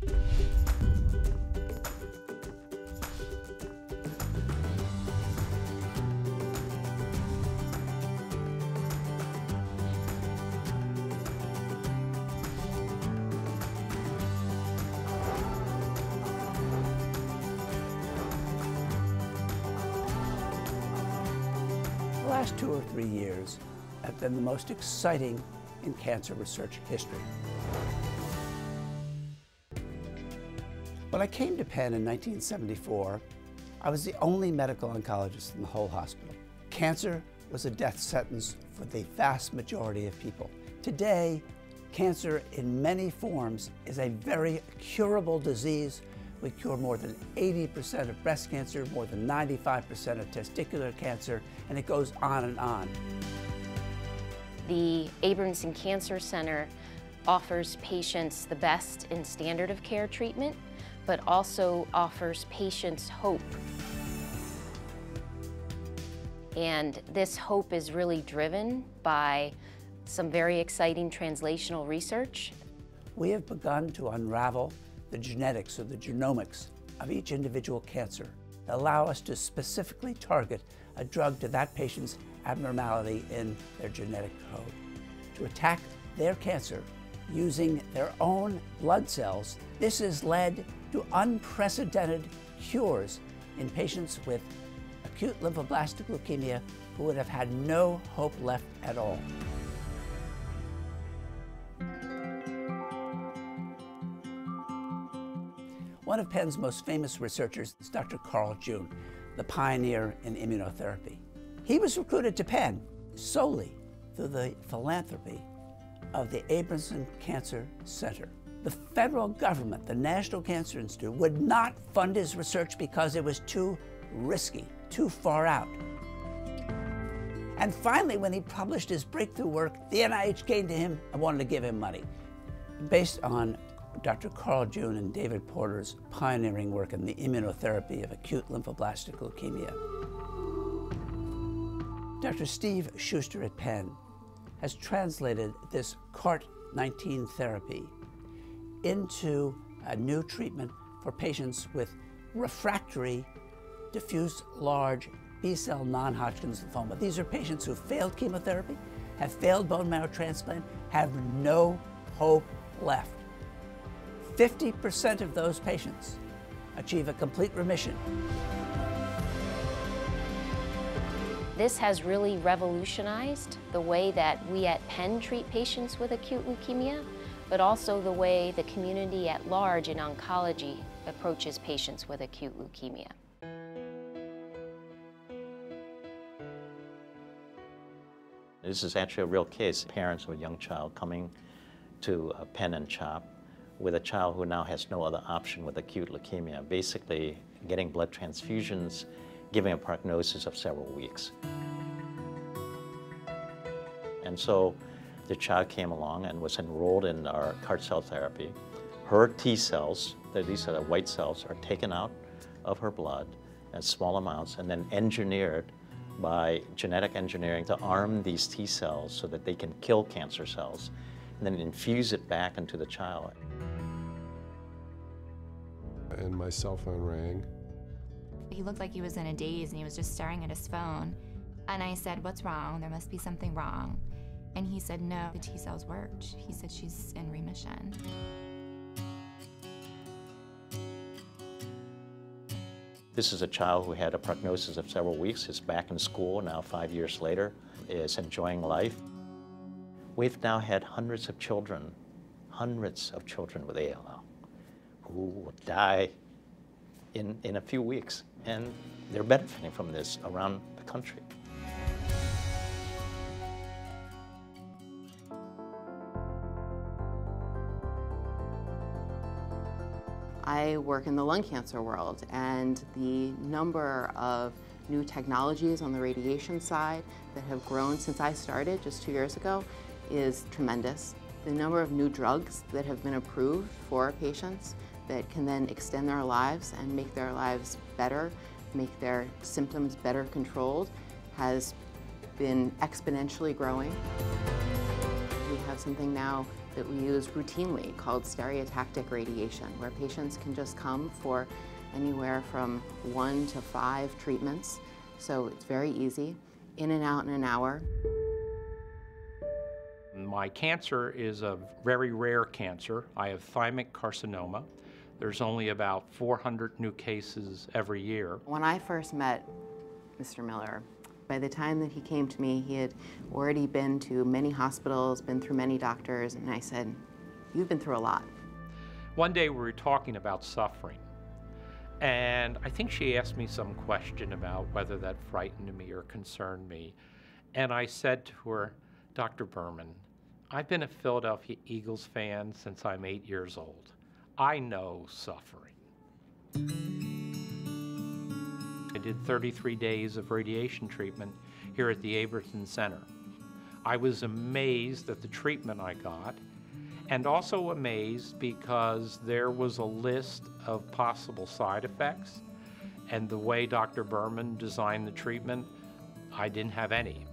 The last two or three years have been the most exciting in cancer research history. When I came to Penn in 1974, I was the only medical oncologist in the whole hospital. Cancer was a death sentence for the vast majority of people. Today, cancer in many forms is a very curable disease. We cure more than 80% of breast cancer, more than 95% of testicular cancer, and it goes on and on. The Abramson Cancer Center offers patients the best in standard of care treatment, but also offers patients hope. And this hope is really driven by some very exciting translational research. We have begun to unravel the genetics or the genomics of each individual cancer that allow us to specifically target a drug to that patient's abnormality in their genetic code, to attack their cancer using their own blood cells. This has led to unprecedented cures in patients with acute lymphoblastic leukemia who would have had no hope left at all. One of Penn's most famous researchers is Dr. Carl June, the pioneer in immunotherapy. He was recruited to Penn solely through the philanthropy of the Abramson Cancer Center. The federal government, the National Cancer Institute, would not fund his research because it was too risky, too far out. And finally, when he published his breakthrough work, the NIH came to him and wanted to give him money. Based on Dr. Carl June and David Porter's pioneering work in the immunotherapy of acute lymphoblastic leukemia. Dr. Steve Schuster at Penn has translated this CART-19 therapy into a new treatment for patients with refractory diffuse large B-cell non-Hodgkin's lymphoma. These are patients who failed chemotherapy, have failed bone marrow transplant, have no hope left. 50% of those patients achieve a complete remission. This has really revolutionized the way that we at Penn treat patients with acute leukemia, but also the way the community at large in oncology approaches patients with acute leukemia. This is actually a real case. Parents of a young child coming to a Penn and CHOP with a child who now has no other option with acute leukemia, basically getting blood transfusions, giving a prognosis of several weeks. And so the child came along and was enrolled in our CAR cell therapy. Her T cells, these are the white cells, are taken out of her blood in small amounts and then engineered by genetic engineering to arm these T cells so that they can kill cancer cells and then infuse it back into the child. And my cell phone rang. He looked like he was in a daze and he was just staring at his phone. And I said, What's wrong? There must be something wrong. And he said, No, the T cells worked. He said she's in remission. This is a child who had a prognosis of several weeks, is back in school now five years later, is enjoying life. We've now had hundreds of children, hundreds of children with ALL who will die in, in a few weeks. And they're benefiting from this around the country. I work in the lung cancer world, and the number of new technologies on the radiation side that have grown since I started just two years ago is tremendous. The number of new drugs that have been approved for patients that can then extend their lives and make their lives better, make their symptoms better controlled, has been exponentially growing. Have something now that we use routinely called stereotactic radiation, where patients can just come for anywhere from one to five treatments. So it's very easy, in and out in an hour. My cancer is a very rare cancer. I have thymic carcinoma. There's only about 400 new cases every year. When I first met Mr. Miller, by the time that he came to me, he had already been to many hospitals, been through many doctors, and I said, You've been through a lot. One day we were talking about suffering, and I think she asked me some question about whether that frightened me or concerned me. And I said to her, Dr. Berman, I've been a Philadelphia Eagles fan since I'm eight years old. I know suffering. I did 33 days of radiation treatment here at the Averton Center. I was amazed at the treatment I got and also amazed because there was a list of possible side effects and the way Dr. Berman designed the treatment, I didn't have any.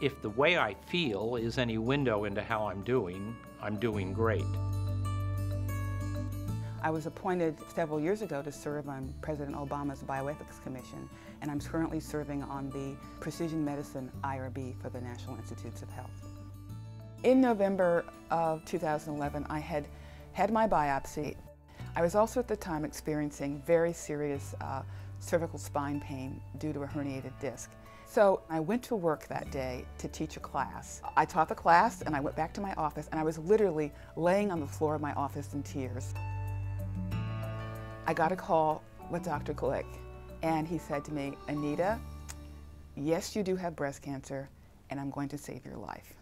If the way I feel is any window into how I'm doing, I'm doing great. I was appointed several years ago to serve on President Obama's Bioethics Commission, and I'm currently serving on the Precision Medicine IRB for the National Institutes of Health. In November of 2011, I had had my biopsy. I was also at the time experiencing very serious uh, cervical spine pain due to a herniated disc. So I went to work that day to teach a class. I taught the class and I went back to my office and I was literally laying on the floor of my office in tears. I got a call with Dr. Glick and he said to me, Anita, yes, you do have breast cancer and I'm going to save your life.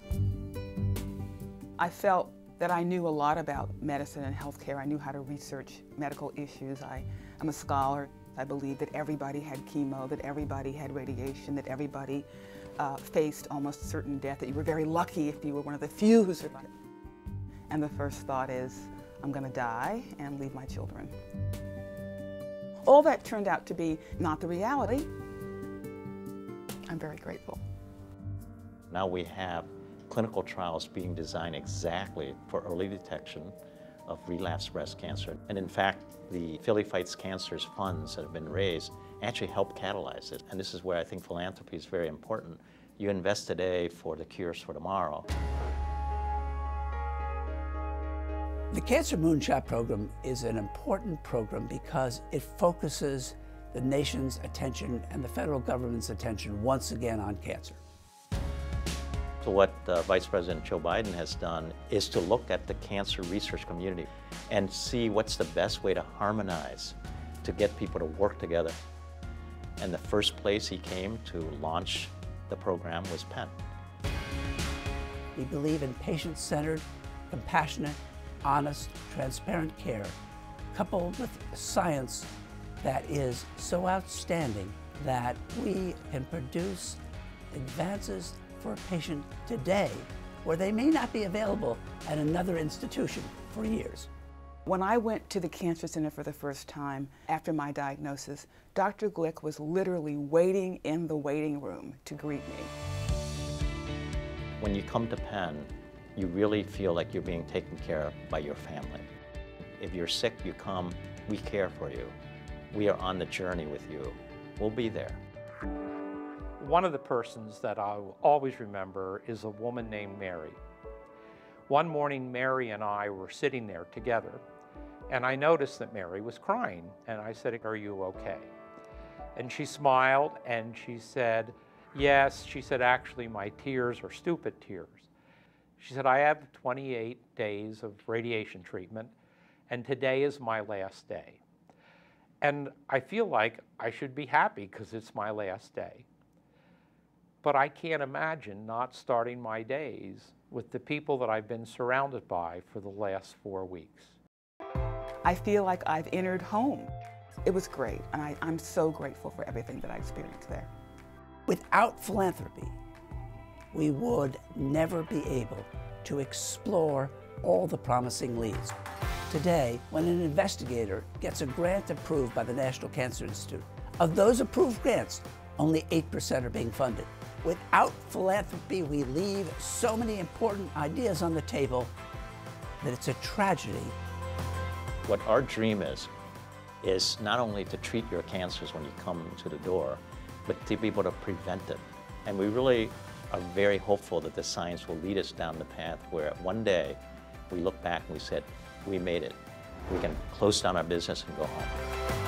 I felt that I knew a lot about medicine and healthcare. I knew how to research medical issues. I, am a scholar. I believed that everybody had chemo, that everybody had radiation, that everybody uh, faced almost certain death, that you were very lucky if you were one of the few who survived. And the first thought is, I'm going to die and leave my children. All that turned out to be not the reality. I'm very grateful. Now we have clinical trials being designed exactly for early detection of relapsed breast cancer. And in fact, the Philly Fights Cancers funds that have been raised actually help catalyze it. And this is where I think philanthropy is very important. You invest today for the cures for tomorrow. The Cancer Moonshot program is an important program because it focuses the nation's attention and the federal government's attention once again on cancer. So what uh, Vice President Joe Biden has done is to look at the cancer research community and see what's the best way to harmonize, to get people to work together. And the first place he came to launch the program was Penn. We believe in patient-centered, compassionate, honest, transparent care, coupled with science that is so outstanding that we can produce advances for a patient today where they may not be available at another institution for years. When I went to the Cancer Center for the first time after my diagnosis, Dr. Glick was literally waiting in the waiting room to greet me. When you come to Penn, you really feel like you're being taken care of by your family. If you're sick, you come, we care for you. We are on the journey with you. We'll be there. One of the persons that I will always remember is a woman named Mary. One morning, Mary and I were sitting there together, and I noticed that Mary was crying, and I said, Are you okay? And she smiled and she said, Yes, she said, actually, my tears are stupid tears. She said, I have 28 days of radiation treatment, and today is my last day. And I feel like I should be happy because it's my last day. But I can't imagine not starting my days with the people that I've been surrounded by for the last four weeks. I feel like I've entered home. It was great, and I, am so grateful for everything that I experienced there. Without philanthropy, we would never be able to explore all the promising leads. Today, when an investigator gets a grant approved by the National Cancer Institute, of those approved grants, only 8% are being funded. Without philanthropy, we leave so many important ideas on the table that it's a tragedy. What our dream is, is not only to treat your cancers when you come to the door, but to be able to prevent it. And we really are very hopeful that the science will lead us down the path where one day we look back and we said, we made it. We can close down our business and go home.